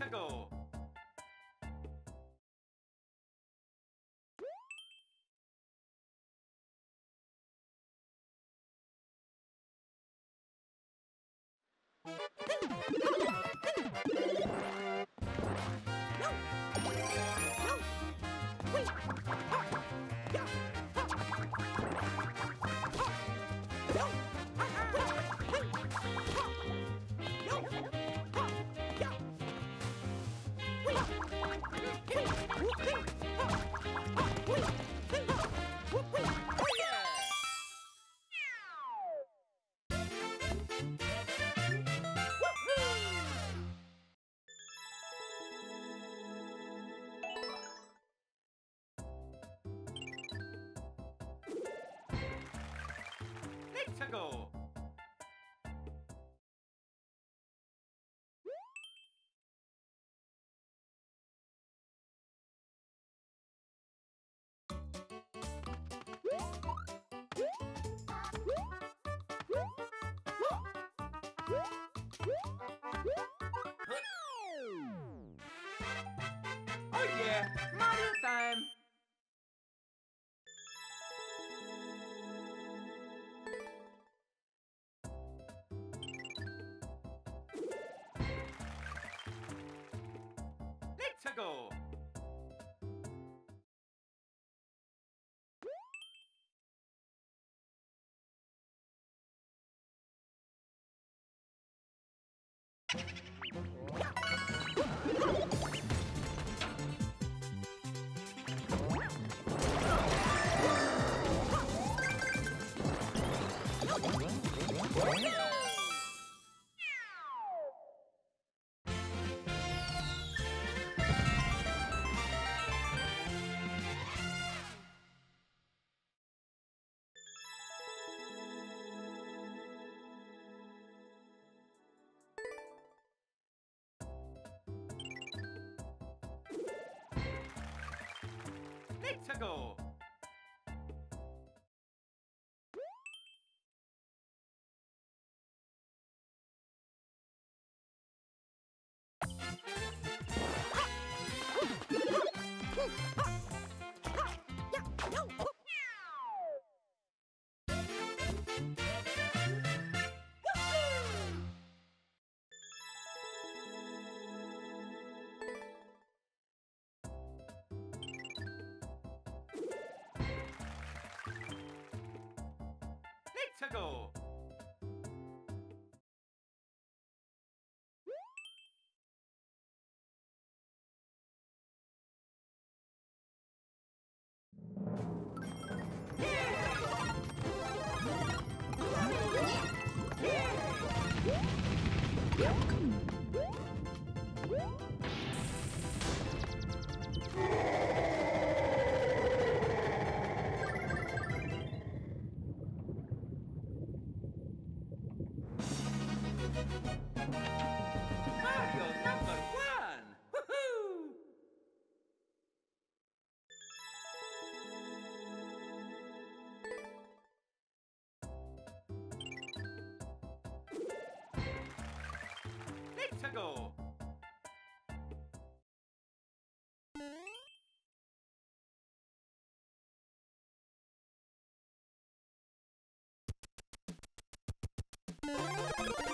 Let's Let's go! Let's go! Mario number one! Música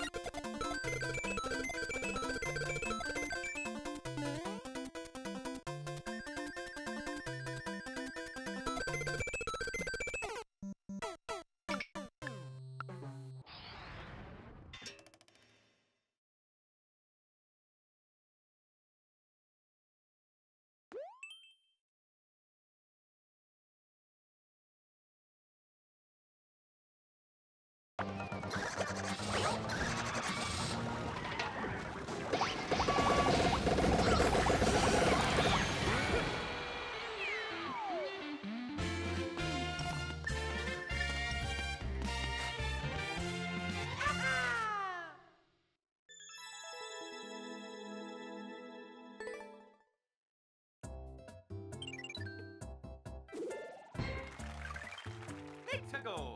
Let's go!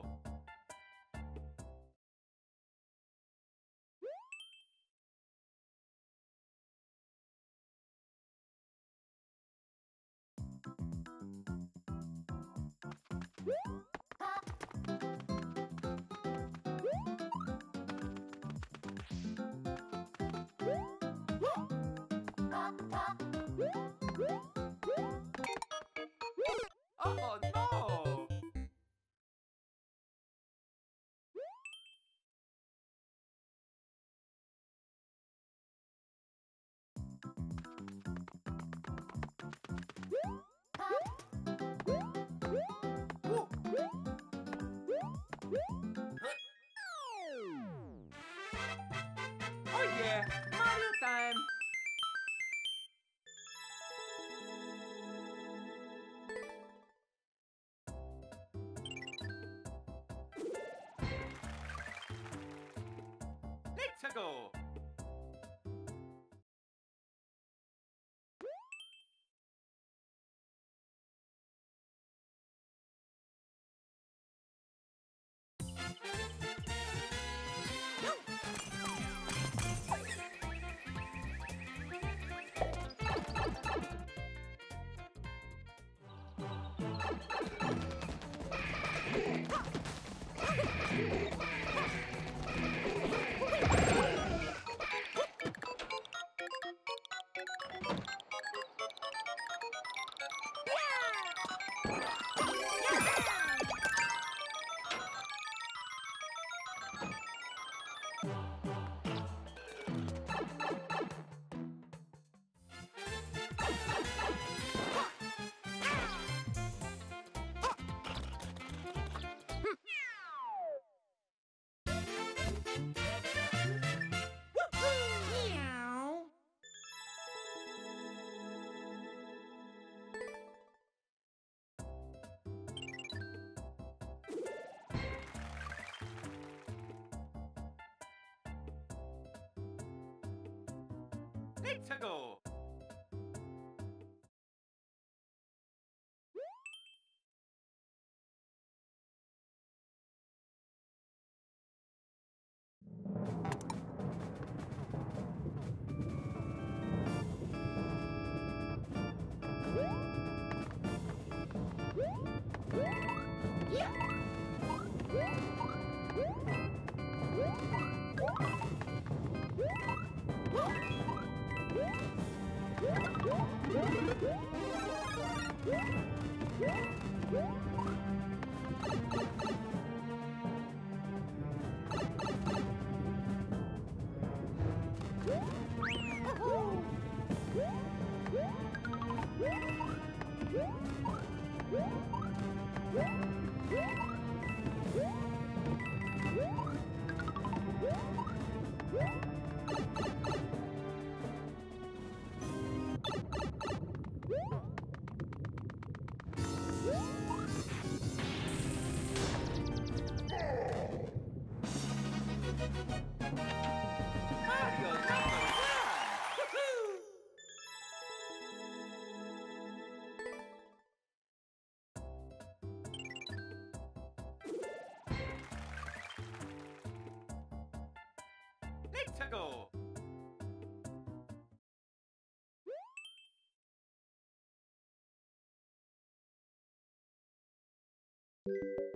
Yeah, Mario time! Let's go! Let's! Let's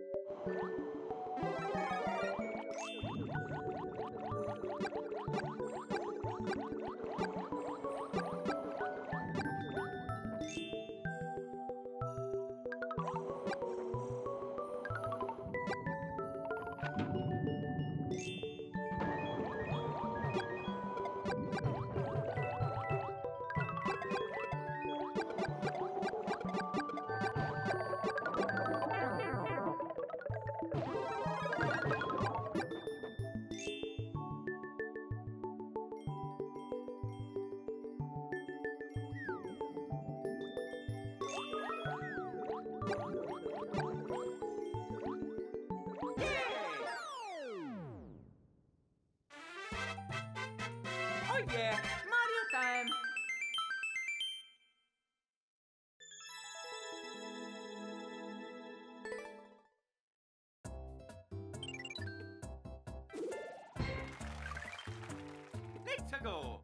yeah, Mario time! Let's go!